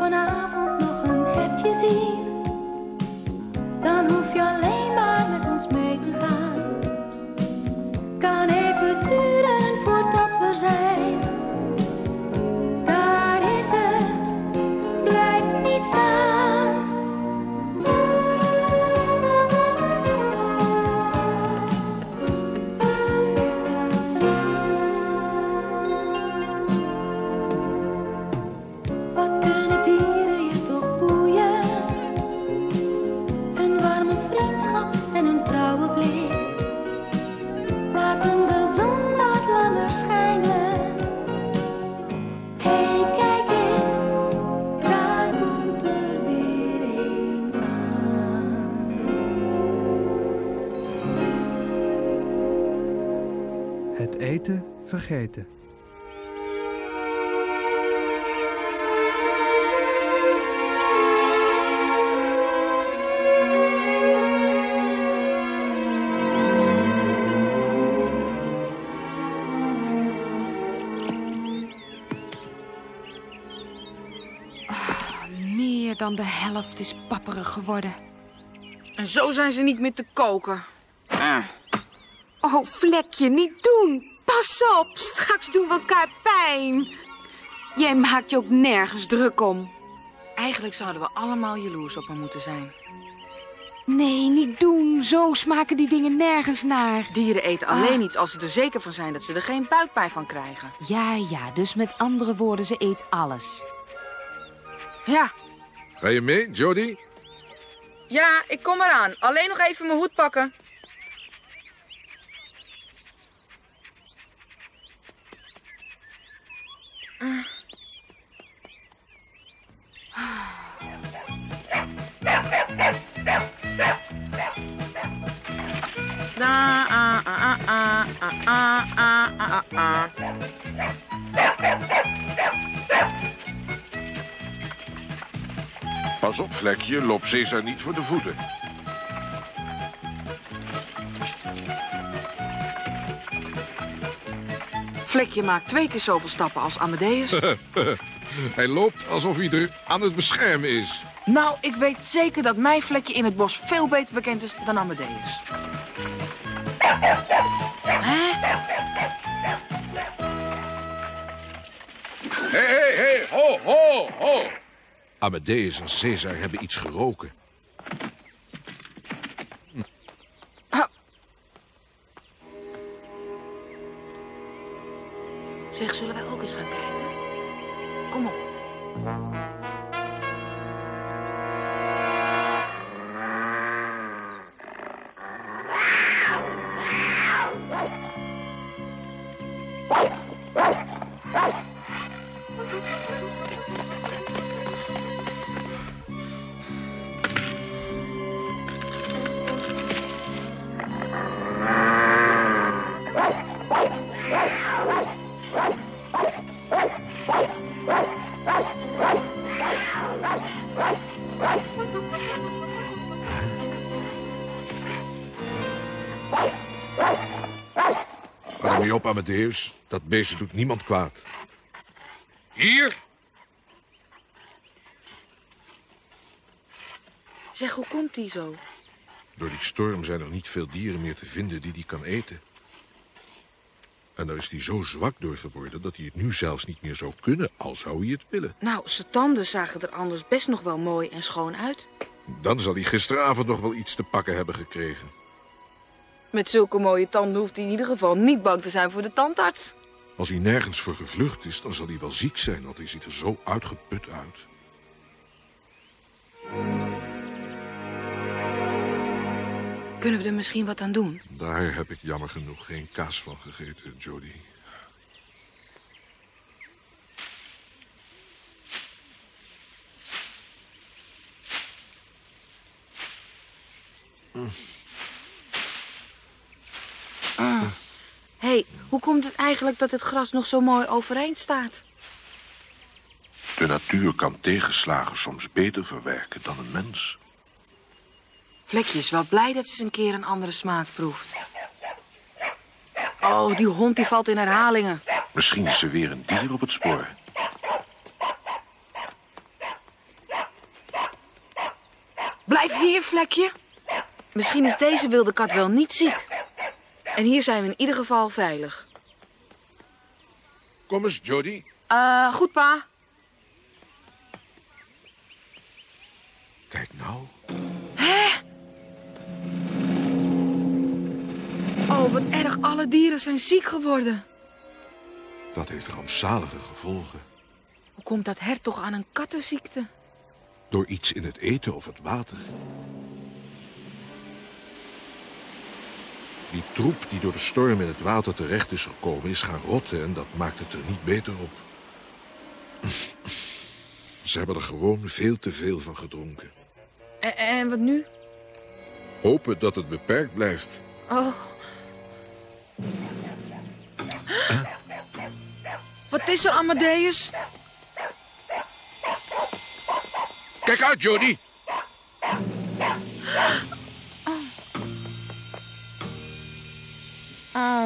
vanavond nog een hertje zien, vergeten. Meer dan de helft is papperig geworden. En zo zijn ze niet meer te koken. Eh, Oh, vlekje, niet doen. Pas op, straks doen we elkaar pijn. Jij maakt je ook nergens druk om. Eigenlijk zouden we allemaal jaloers op hem moeten zijn. Nee, niet doen. Zo smaken die dingen nergens naar. Dieren eten alleen iets als ze er zeker van zijn dat ze er geen buikpijn van krijgen. Ja, ja, dus met andere woorden, ze eet alles. Ja, Ga je mee, Jody? ja, ik kom eraan. Alleen nog even mijn hoed pakken. Pas op, vlekje. Loop Caesar niet voor de voeten. Flikje maakt twee keer zoveel stappen als Amadeus. Hij loopt alsof hij er aan het beschermen is. nou, ik weet zeker dat mijn vlekje in het bos veel beter bekend is dan Amadeus. Hè? Hé, hé, hé, ho, ho, ho. Amadeus en Caesar hebben iets geroken. Zeg, zullen wij ook eens gaan kijken? Kom op. Hou mee op, Amadeus. Dat beestje doet niemand kwaad. Hier? Zeg, hoe komt die zo? Door die storm zijn er niet veel dieren meer te vinden die die kan eten. En daar is hij zo zwak door geworden dat hij het nu zelfs niet meer zou kunnen, al zou hij het willen. Nou, zijn tanden zagen er anders best nog wel mooi en schoon uit. Dan zal hij gisteravond nog wel iets te pakken hebben gekregen. Met zulke mooie tanden hoeft hij in ieder geval niet bang te zijn voor de tandarts. Als hij nergens voor gevlucht is, dan zal hij wel ziek zijn, want hij ziet er zo uitgeput uit. Kunnen we er misschien wat aan doen? Daar heb ik jammer genoeg geen kaas van gegeten, Jody. Hé, hey, hoe komt het eigenlijk dat het gras nog zo mooi overeind staat? De natuur kan tegenslagen soms beter verwerken dan een mens. Vlekje is wel blij dat ze eens een keer een andere smaak proeft. Oh, die hond die valt in herhalingen. Misschien is er weer een dier op het spoor. Blijf hier, Vlekje. Misschien is deze wilde kat wel niet ziek. En hier zijn we in ieder geval veilig. Kom eens, Jody. Eh, goed, pa. Kijk nou. Oh, wat erg. Alle dieren zijn ziek geworden. Dat heeft rampzalige gevolgen. Hoe komt dat hert toch aan een kattenziekte? Door iets in het eten of het water. Die troep die door de storm in het water terecht is gekomen... is gaan rotten en dat maakt het er niet beter op. Ze hebben er gewoon veel te veel van gedronken. En, en wat nu? Hopen dat het beperkt blijft. Oh. Wat is er, Amadeus? Kijk uit, Jody!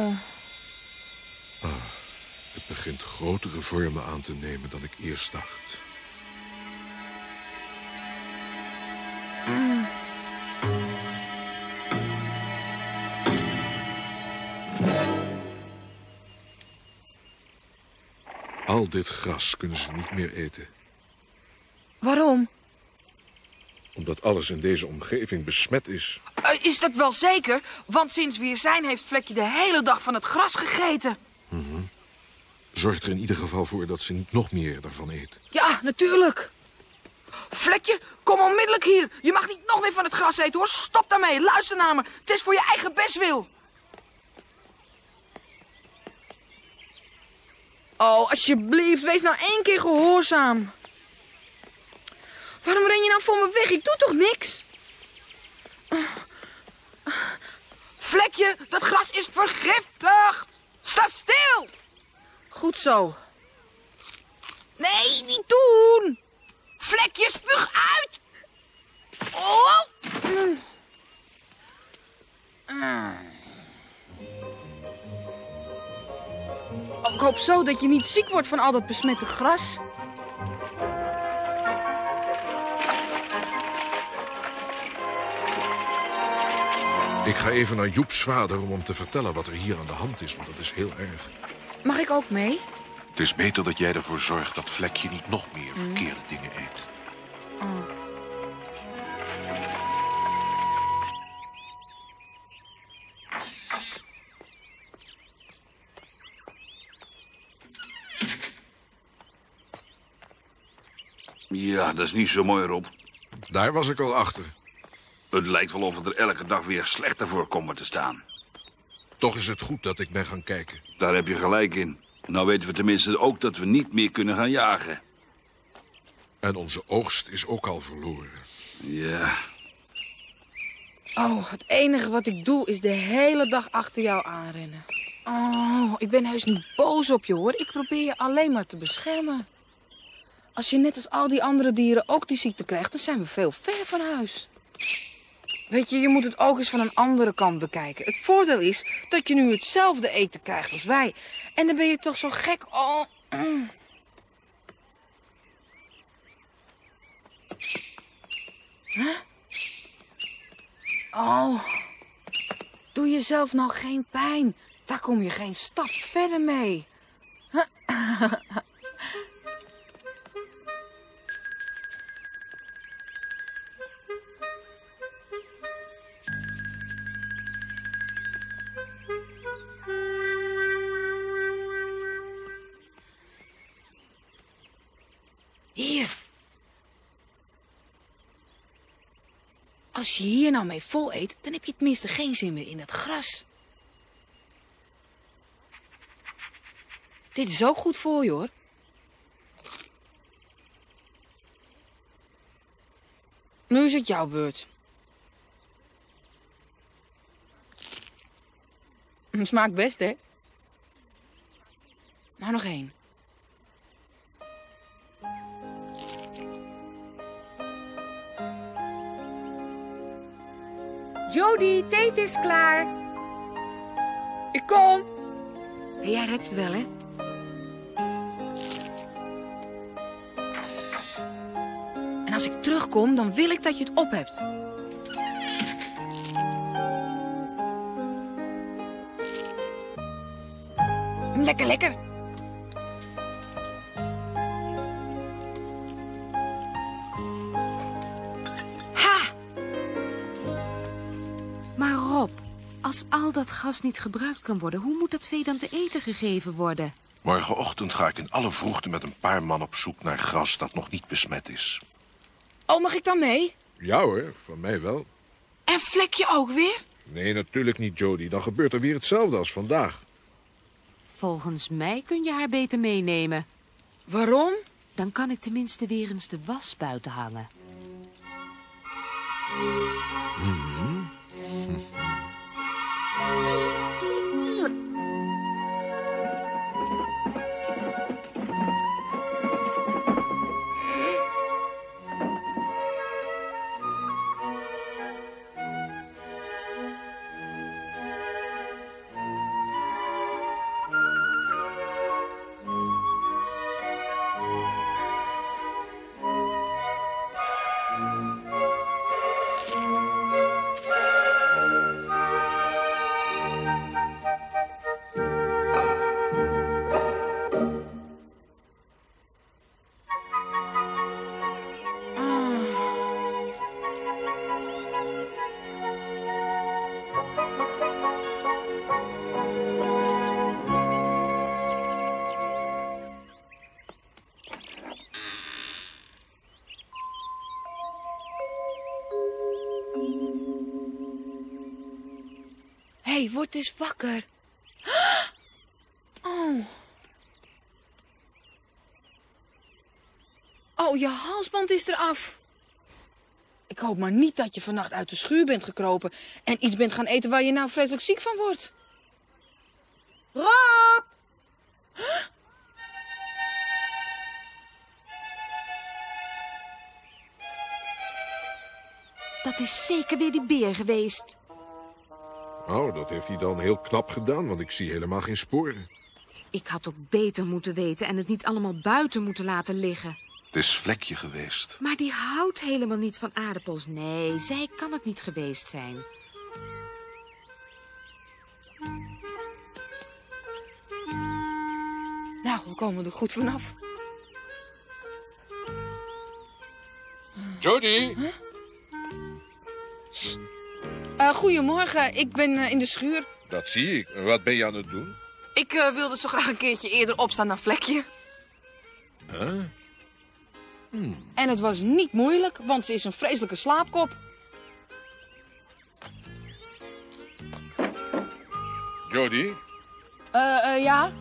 Oh. Het begint grotere vormen aan te nemen dan ik eerst dacht. Al dit gras kunnen ze niet meer eten. Waarom? Omdat alles in deze omgeving besmet is. Eh, is dat wel zeker? Want sinds we hier zijn heeft Vlekje de hele dag van het gras gegeten. Zorg er in ieder geval voor dat ze niet nog meer daarvan eet. Ja, natuurlijk. Vlekje, kom onmiddellijk hier. Je mag niet nog meer van het gras eten, hoor. Stop daarmee. Luister naar me. Het is voor je eigen bestwil. Oh, alsjeblieft, wees nou één keer gehoorzaam. Waarom ren je nou voor me weg? Ik doe toch niks? Vlekje, dat gras is vergiftigd. Sta stil. Goed zo. Nee, niet doen. Vlekje, spuug uit. Oh. Mm. Ik hoop zo dat je niet ziek wordt van al dat besmette gras. Ik ga even naar Joeps vader om hem te vertellen wat er hier aan de hand is, want dat is heel erg. Mag ik ook mee? Het is beter dat jij ervoor zorgt dat Vlekje niet nog meer verkeerde dingen eet. Ja, dat is niet zo mooi, Rob. Daar was ik al achter. Het lijkt wel of het er elke dag weer slechter voor komen te staan. Toch is het goed dat ik ben gaan kijken. Daar heb je gelijk in. Nou weten we tenminste ook dat we niet meer kunnen gaan jagen. En onze oogst is ook al verloren. Ja, Oh, het enige wat ik doe is de hele dag achter jou aanrennen. Oh, ik ben heus niet boos op je hoor. Ik probeer je alleen maar te beschermen. Als je net als al die andere dieren ook die ziekte krijgt, dan zijn we veel ver van huis. Weet je, je moet het ook eens van een andere kant bekijken. Het voordeel is dat je nu hetzelfde eten krijgt als wij. En dan ben je toch zo gek. Oh. Huh? Oh. Doe jezelf nou geen pijn. Daar kom je geen stap verder mee. Hier. je hier nou mee vol eet, dan heb je tenminste geen zin meer in het gras. Dit is ook goed voor je, hoor. Nu is het jouw beurt. Het smaakt best, hè? Nou, nog één. Jody, thee is klaar. Ik kom. Jij redt het wel, hè? En als ik terugkom, dan wil ik dat je het op hebt. Lekker, lekker. Als al dat gas niet gebruikt kan worden... hoe moet dat vee dan te eten gegeven worden? Morgenochtend ga ik in alle vroegte met een paar man op zoek naar gras dat nog niet besmet is. Oh, mag ik dan mee? Ja hoor, van mij wel. En vlekje ook weer? Nee, natuurlijk niet, Jody. Dan gebeurt er weer hetzelfde als vandaag. Volgens mij kun je haar beter meenemen. Waarom? Dan kan ik tenminste weer eens de was buiten hangen. Bye. Hé, word eens wakker. Oh. Oh, je halsband is eraf. Ik hoop maar niet dat je vannacht uit de schuur bent gekropen... en iets bent gaan eten waar je nou vreselijk ziek van wordt. Rob! Dat is zeker weer die beer geweest. Oh, dat heeft hij dan heel knap gedaan, want ik zie helemaal geen sporen. Ik had ook beter moeten weten en het niet allemaal buiten moeten laten liggen. Het is vlekje geweest. Maar die houdt helemaal niet van aardappels. Nee, zij kan het niet geweest zijn. Nou, we komen er goed vanaf. Jody! Eh goedemorgen, ik ben eh, in de schuur. Dat zie ik. Wat ben je aan het doen? Ik eh, wilde zo graag een keertje eerder opstaan dan vlekje. Huh? En het was niet moeilijk, want ze is een vreselijke slaapkop. Jody, Eh, eh, ja?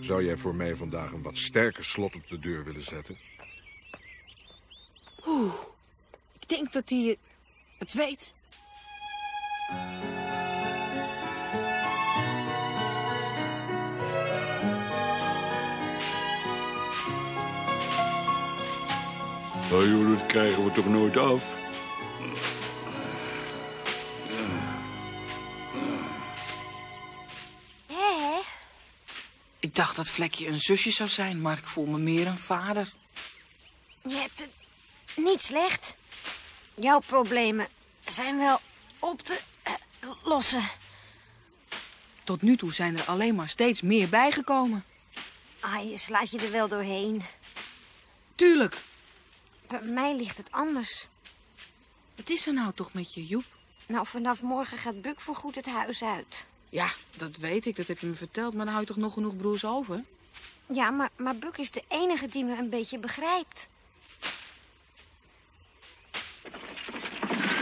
zou jij voor mij vandaag een wat sterker slot op de deur willen zetten? Ik denk dat hij het weet. Nou joh, dat krijgen we toch nooit af? Hé, Ik dacht dat Vlekje een zusje zou zijn, maar ik voel me meer een vader. je hebt het niet slecht. Jouw problemen zijn wel op te lossen. Tot nu toe zijn er alleen maar steeds meer bijgekomen. Ah, je slaat je er wel doorheen. Tuurlijk. Bij mij ligt het anders. Wat is er nou toch met je, Joep? Nou, vanaf morgen gaat Buk voorgoed het huis uit. Ja, dat weet ik, dat heb je me verteld, maar dan hou je toch nog genoeg broers over? Ja, maar, maar Buk is de enige die me een beetje begrijpt.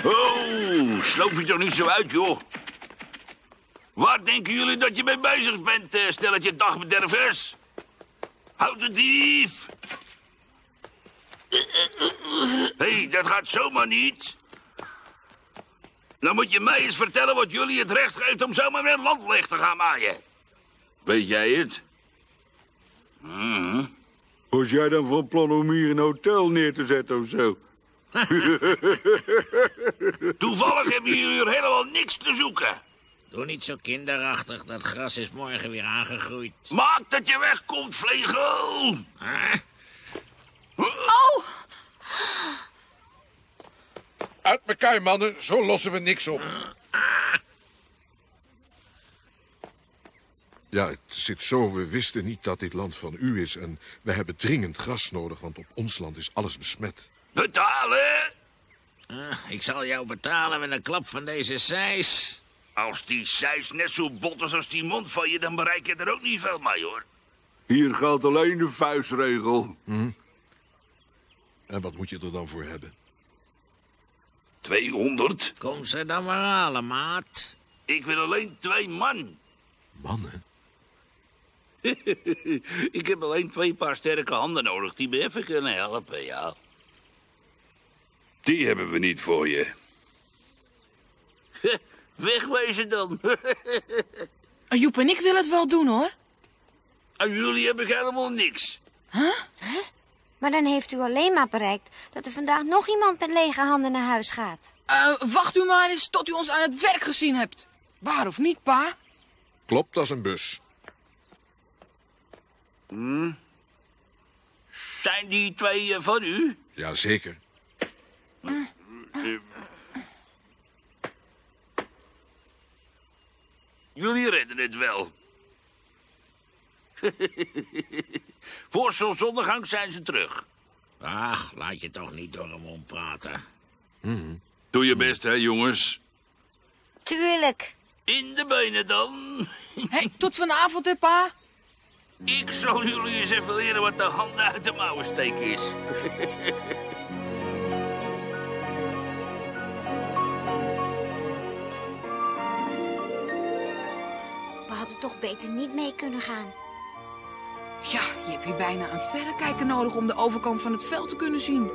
Oh, sloop je toch niet zo uit, joh. Waar denken jullie dat je mee bezig bent, eh, stelletje dagbedervers? Houd de dief! Hé, hey, dat gaat zomaar niet. Dan moet je mij eens vertellen wat jullie het recht geeft om zomaar mijn land leeg te gaan maaien. Weet jij het? Mhm. Was jij dan van plan om hier een hotel neer te zetten of zo? Toevallig hebben jullie hier helemaal niks te zoeken. Doe niet zo kinderachtig, dat gras is morgen weer aangegroeid. Maak dat je wegkomt, vlegel. Huh? Uit elkaar, mannen. Zo lossen we niks op. Ja, het zit zo. We wisten niet dat dit land van u is. En we hebben dringend gras nodig, want op ons land is alles besmet. Betalen? Ah, ik zal jou betalen met een klap van deze seis. Als die seis net zo bot is als die mond van je, dan bereik je er ook niet veel mee, hoor. Hier geldt alleen de vuistregel. En wat moet je er dan voor hebben? 200? Kom ze dan maar halen, maat. Ik wil alleen twee man. Mannen? Ik heb alleen twee paar sterke handen nodig die me even kunnen helpen, ja. Die hebben we niet voor je. Wegwezen dan. Ah, Joep en ik willen het wel doen, hoor. Aan jullie heb ik helemaal niks. Maar dan heeft u alleen maar bereikt dat er vandaag nog iemand met lege handen naar huis gaat. Eh, wacht u maar eens tot u ons aan het werk gezien hebt. Waar of niet, pa? Klopt als een bus. Zijn die twee eh, van u? Jazeker. Jullie redden het wel. Voor zonsondergang zijn ze terug. Ach, laat je toch niet door hem ompraten. Doe je best, hè, jongens. Tuurlijk. In de benen dan. Hé, tot vanavond, hè, pa? Ik zal jullie eens even leren wat de handen uit de mouwen steken is. toch beter niet mee kunnen gaan. Ja, je hebt hier bijna een verrekijker nodig om de overkant van het veld te kunnen zien.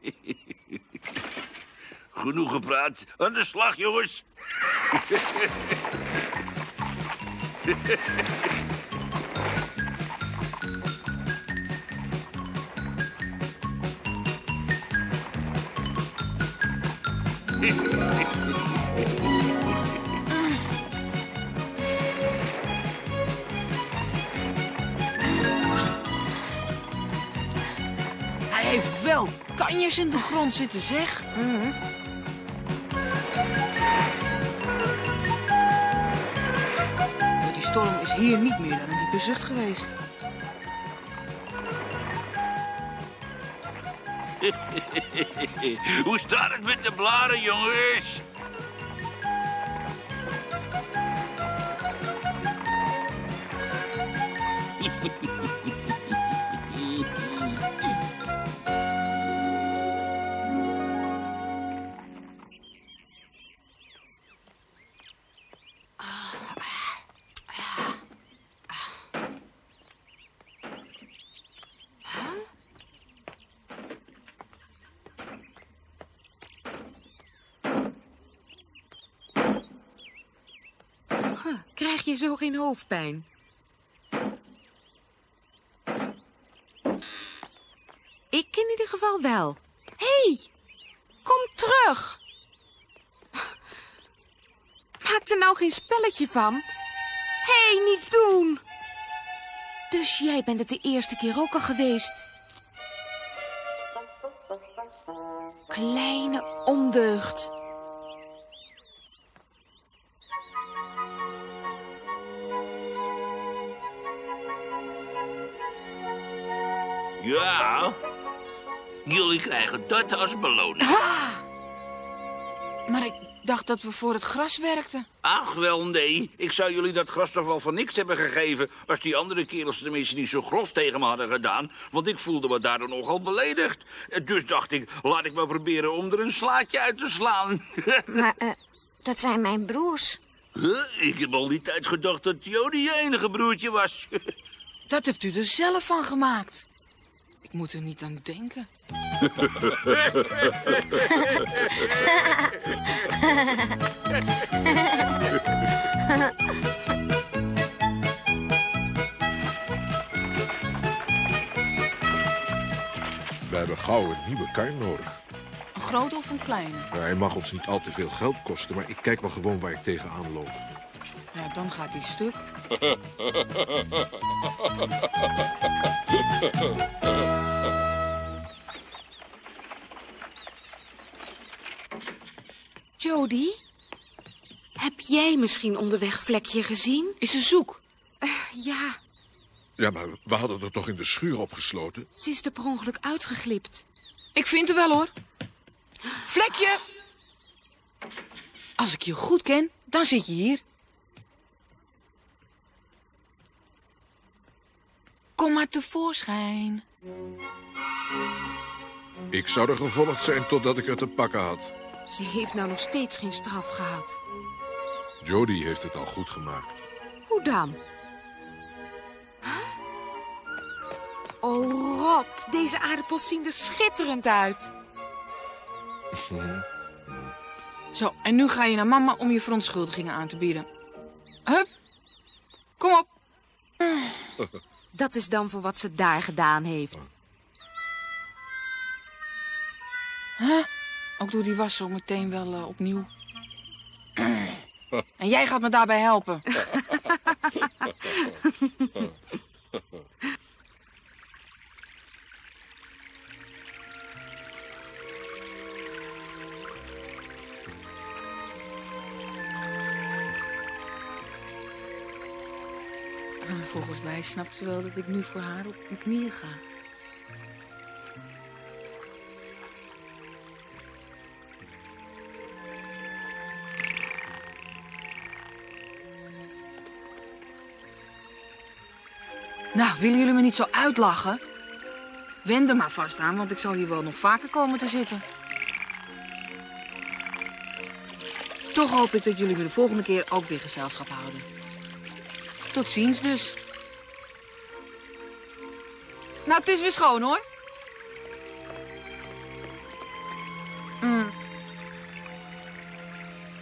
Genoeg gepraat. Aan de slag, jongens. wel kanjes in de grond zitten, zeg. Maar die storm is hier niet meer dan een diepe zucht geweest. Hoe staat het met de blaren, jongens? je zo geen hoofdpijn? Ik in ieder geval wel. Hé, hey, kom terug. Maak er nou geen spelletje van. Hé, hey, niet doen. Dus jij bent het de eerste keer ook al geweest. Kleine ondeugd. Jullie krijgen dat als beloning. Maar ik dacht dat we voor het gras werkten. Ach, wel nee. Ik zou jullie dat gras toch wel voor niks hebben gegeven... als die andere kerels tenminste niet zo grof tegen me hadden gedaan. Want ik voelde me daardoor nogal beledigd. Dus dacht ik, laat ik maar proberen om er een slaatje uit te slaan. Maar eh, dat zijn mijn broers. Huh? Ik heb al die tijd gedacht dat Jody je enige broertje was. Dat hebt u er zelf van gemaakt. Ik moet er niet aan denken. We hebben gauw een nieuwe kar nodig. Een grote of een kleine? Hij mag ons niet al te veel geld kosten, maar ik kijk wel gewoon waar ik tegenaan loop. Ja, dan gaat hij stuk. Jody, heb jij misschien onderweg Vlekje gezien? Is ze zoek? Ja, Ja, maar we hadden er toch in de schuur opgesloten? ze is er per ongeluk uitgeglipt. Ik vind er wel, hoor. Vlekje! Als ik je goed ken, dan zit je hier. Kom maar tevoorschijn. Ik zou er gevolgd zijn totdat ik het te pakken had. Ze heeft nou nog steeds geen straf gehad. Jody heeft het al goed gemaakt. Hoe dan? Oh, Rob, deze aardappels zien er schitterend uit. Zo, en nu ga je naar mama om je verontschuldigingen aan te bieden. Hup, kom op. Dat is dan voor wat ze daar gedaan heeft. Ook doe die was zo meteen wel eh, opnieuw. en jij gaat me daarbij helpen. Snapt ze wel dat ik nu voor haar op mijn knieën ga. Nou, willen jullie me niet zo uitlachen? Wend er maar vast aan, want ik zal hier wel nog vaker komen te zitten. Toch hoop ik dat jullie me de volgende keer ook weer gezelschap houden. Tot ziens dus. Het is weer schoon hoor. Mm.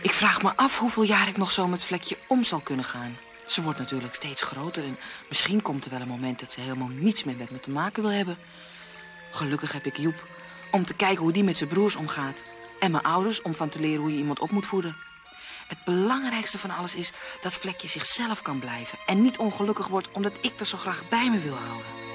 Ik vraag me af hoeveel jaar ik nog zo met Vlekje om zal kunnen gaan. Ze wordt natuurlijk steeds groter en misschien komt er wel een moment dat ze helemaal niets meer met me te maken wil hebben. Gelukkig heb ik Joep om te kijken hoe die met zijn broers omgaat. En mijn ouders om van te leren hoe je iemand op moet voeden. Het belangrijkste van alles is dat Vlekje zichzelf kan blijven en niet ongelukkig wordt omdat ik er zo graag bij me wil houden.